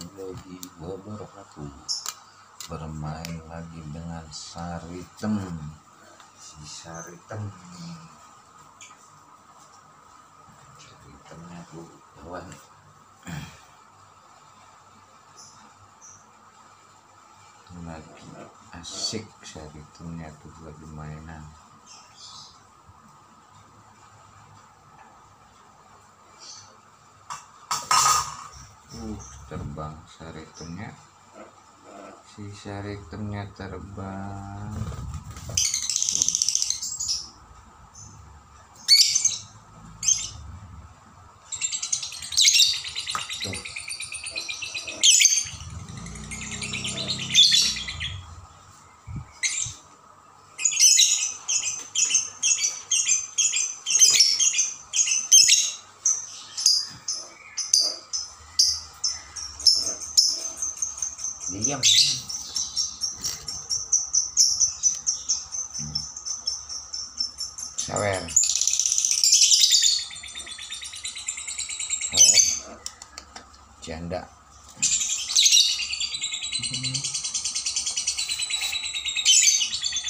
warahmatullahi wabarakatuh. Bermain lagi dengan saritem si saritem saritemnya tuh kawan lagi asik saritemnya tuh lagi mainan terbang saritemnya si saritemnya terbang sawer. Sawer janda.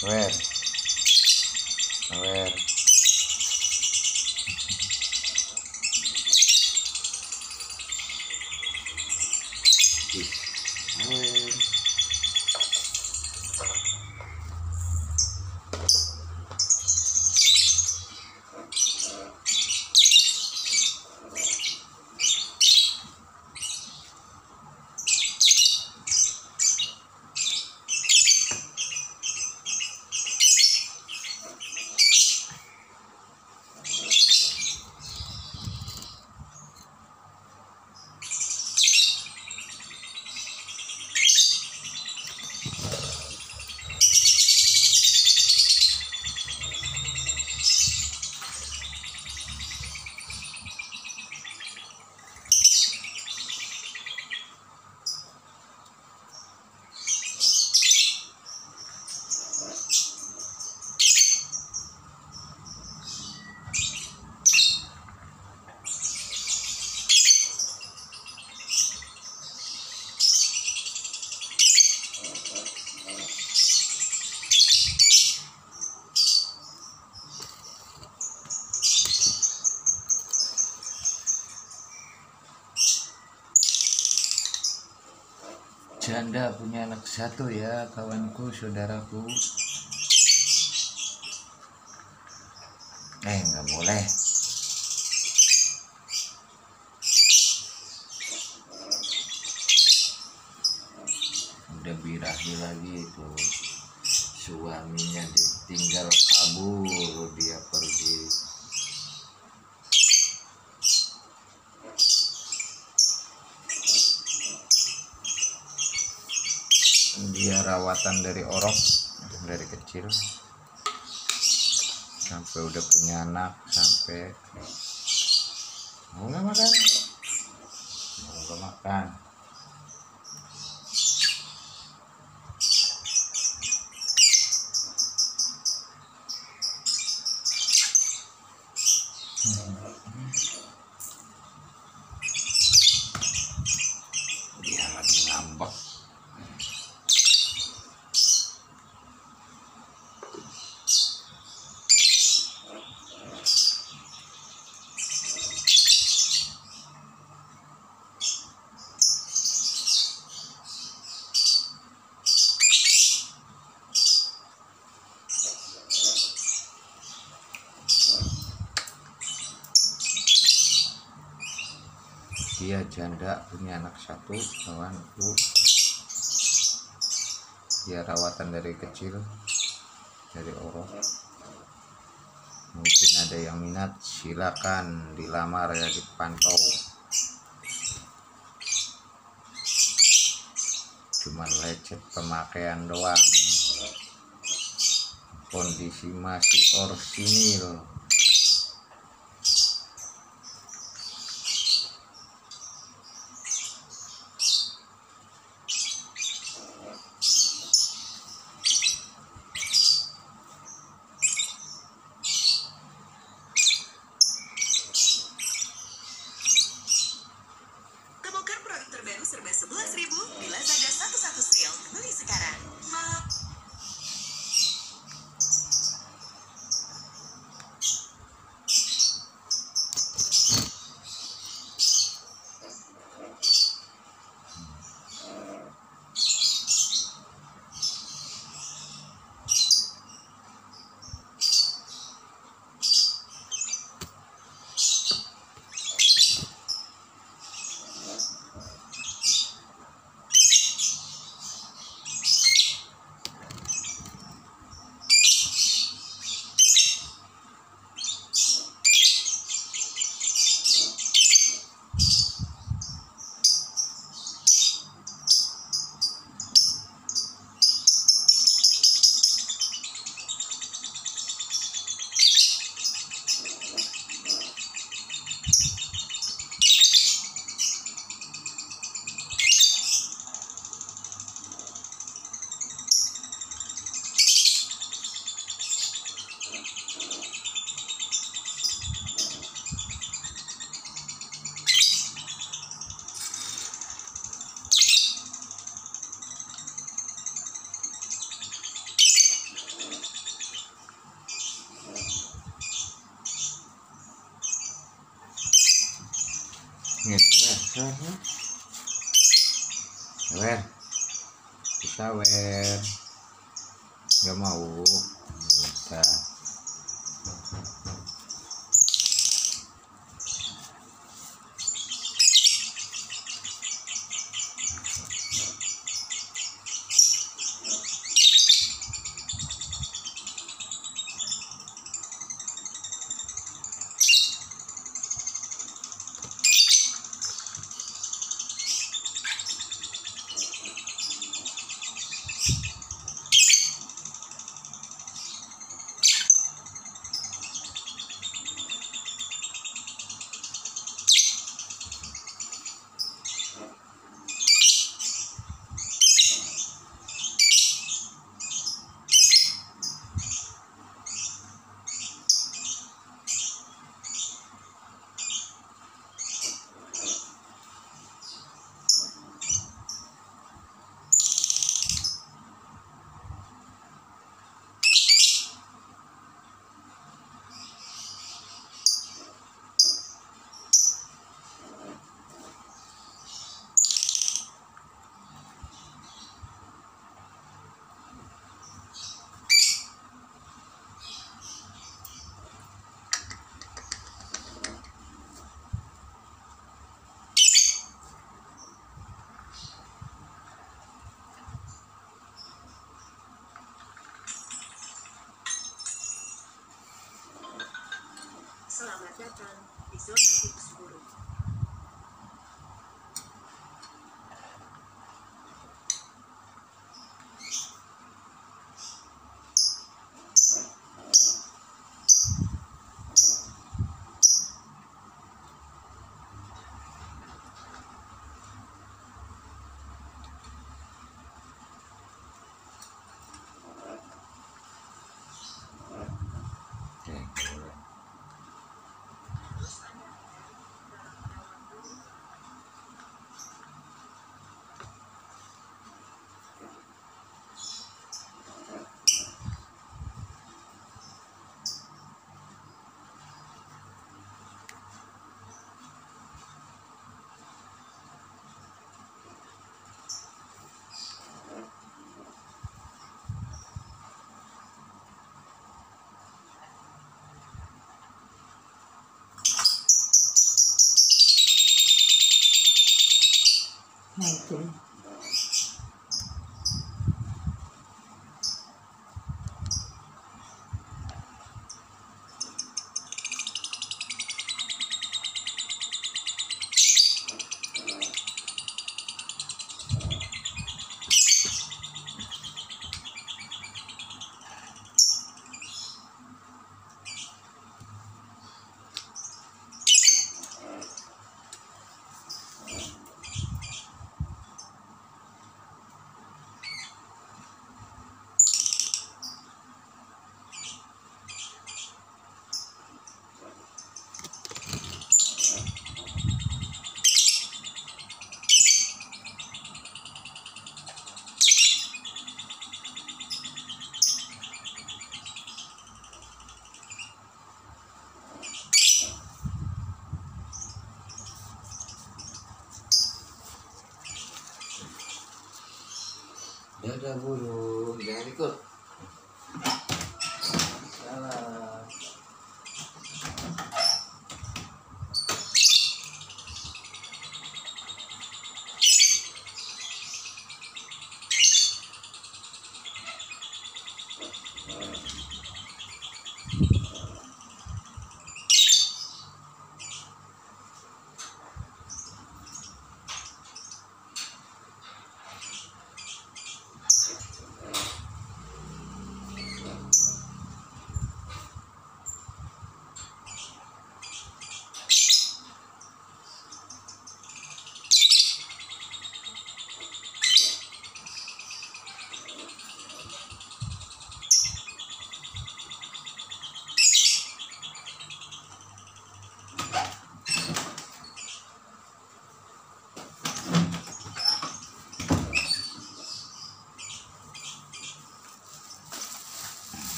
Sawer. Sawer. Ih, janda punya anak satu ya kawanku saudaraku. Eh nggak boleh. Udah birahi lagi itu. Suaminya ditinggal kabur dia pergi dia rawatan dari orok dari kecil. Sampai udah punya anak sampai mau nggak makan? Mau nggak makan dia lagi ngambek dia janda punya anak satu kawanku dia rawatan dari kecil dari orang. Mungkin ada yang minat silakan dilamar ya dipantau. Cuman lecet pemakaian doang. Kondisi masih orsinil Dasarnya. Wer. Bisa wer. Gak mau. Bisa. Selamat datang di zona tikus burung. Nah itu.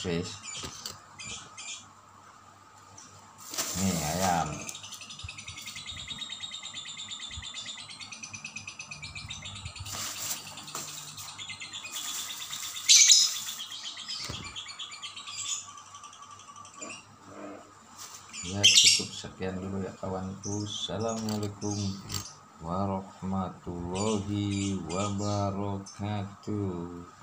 Sosis. Nih ayam. Ya cukup sekian dulu ya kawanku. Assalamualaikum warahmatullahi wabarakatuh